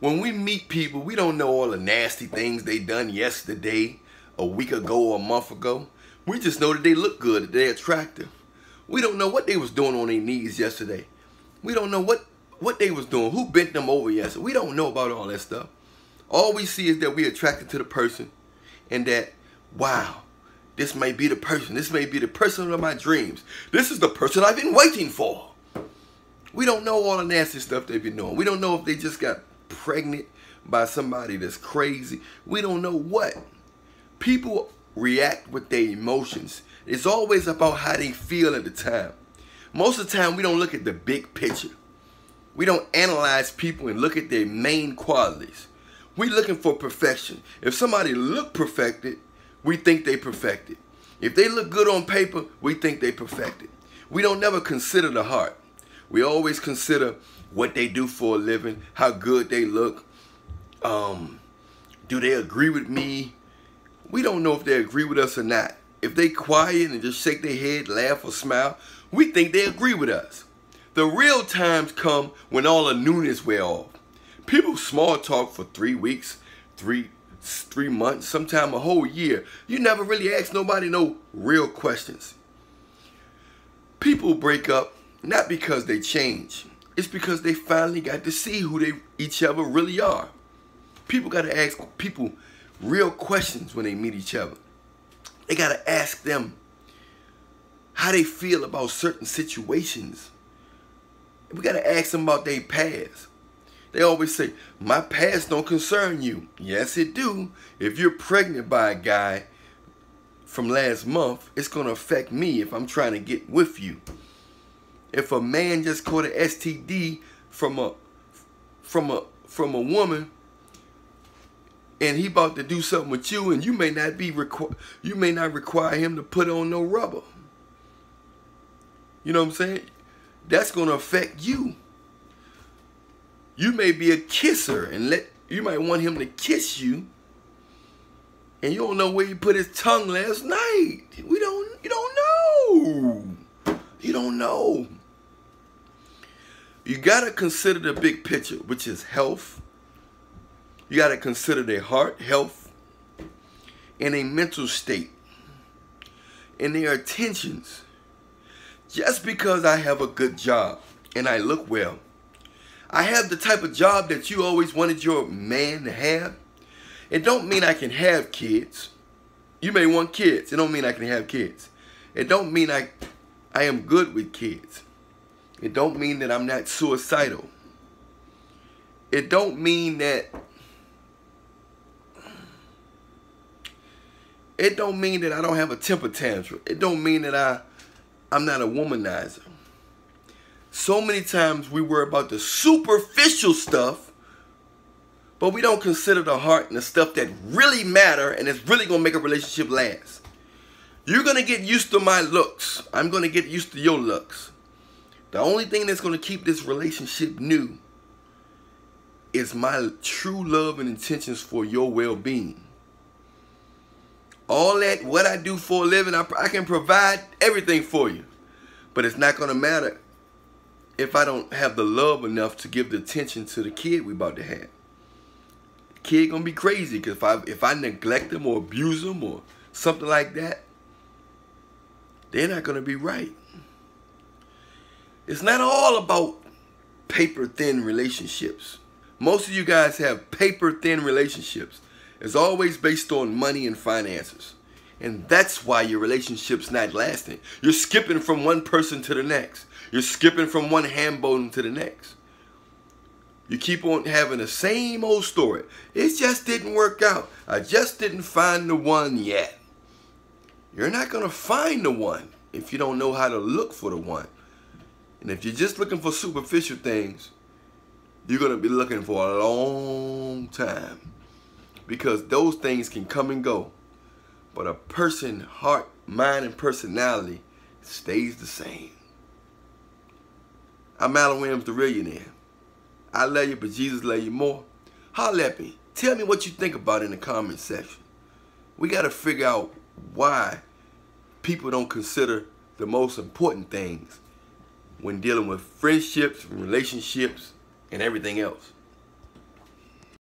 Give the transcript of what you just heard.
when we meet people, we don't know all the nasty things they done yesterday, a week ago, or a month ago. We just know that they look good, that they're attractive. We don't know what they was doing on their knees yesterday. We don't know what, what they was doing, who bent them over yesterday. We don't know about all that stuff. All we see is that we're attracted to the person and that, wow, this may be the person. This may be the person of my dreams. This is the person I've been waiting for. We don't know all the nasty stuff they've been doing. We don't know if they just got pregnant by somebody that's crazy. We don't know what. People react with their emotions. It's always about how they feel at the time. Most of the time, we don't look at the big picture. We don't analyze people and look at their main qualities. We're looking for perfection. If somebody look perfected, we think they perfected. If they look good on paper, we think they perfected. We don't never consider the heart. We always consider what they do for a living, how good they look. Um, do they agree with me? We don't know if they agree with us or not. If they quiet and just shake their head, laugh or smile, we think they agree with us. The real times come when all the newness wear off. People small talk for three weeks, three three months, sometime a whole year. You never really ask nobody no real questions. People break up not because they change. It's because they finally got to see who they each other really are. People got to ask people real questions when they meet each other. They got to ask them how they feel about certain situations. We got to ask them about their past. They always say, my past don't concern you. Yes, it do. If you're pregnant by a guy from last month, it's going to affect me if I'm trying to get with you if a man just caught an STD from a from a from a woman and he about to do something with you and you may not be requ- you may not require him to put on no rubber. You know what I'm saying? That's going to affect you. You may be a kisser and let you might want him to kiss you and you don't know where he put his tongue last night. We don't you don't know. You don't know. You got to consider the big picture, which is health. You got to consider their heart health and a mental state and their attentions. Just because I have a good job and I look well, I have the type of job that you always wanted your man to have. It don't mean I can have kids. You may want kids. It don't mean I can have kids. It don't mean I I am good with kids. It don't mean that I'm not suicidal. It don't mean that it don't mean that I don't have a temper tantrum. It don't mean that I I'm not a womanizer. So many times we worry about the superficial stuff, but we don't consider the heart and the stuff that really matter and it's really gonna make a relationship last. You're gonna get used to my looks. I'm gonna get used to your looks. The only thing that's going to keep this relationship new is my true love and intentions for your well-being. All that, what I do for a living, I, I can provide everything for you. But it's not going to matter if I don't have the love enough to give the attention to the kid we about to have. The kid going to be crazy because if I, if I neglect them or abuse them or something like that, they're not going to be right. It's not all about paper thin relationships. Most of you guys have paper thin relationships. It's always based on money and finances. And that's why your relationship's not lasting. You're skipping from one person to the next. You're skipping from one ham bone to the next. You keep on having the same old story. It just didn't work out. I just didn't find the one yet. You're not going to find the one if you don't know how to look for the one. And if you're just looking for superficial things, you're going to be looking for a long time. Because those things can come and go. But a person, heart, mind, and personality stays the same. I'm Allan Williams, the Reallionaire. I love you, but Jesus love you more. Holler at me. Tell me what you think about in the comment section. We got to figure out why people don't consider the most important things when dealing with friendships, relationships, and everything else.